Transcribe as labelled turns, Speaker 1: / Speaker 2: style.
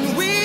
Speaker 1: when we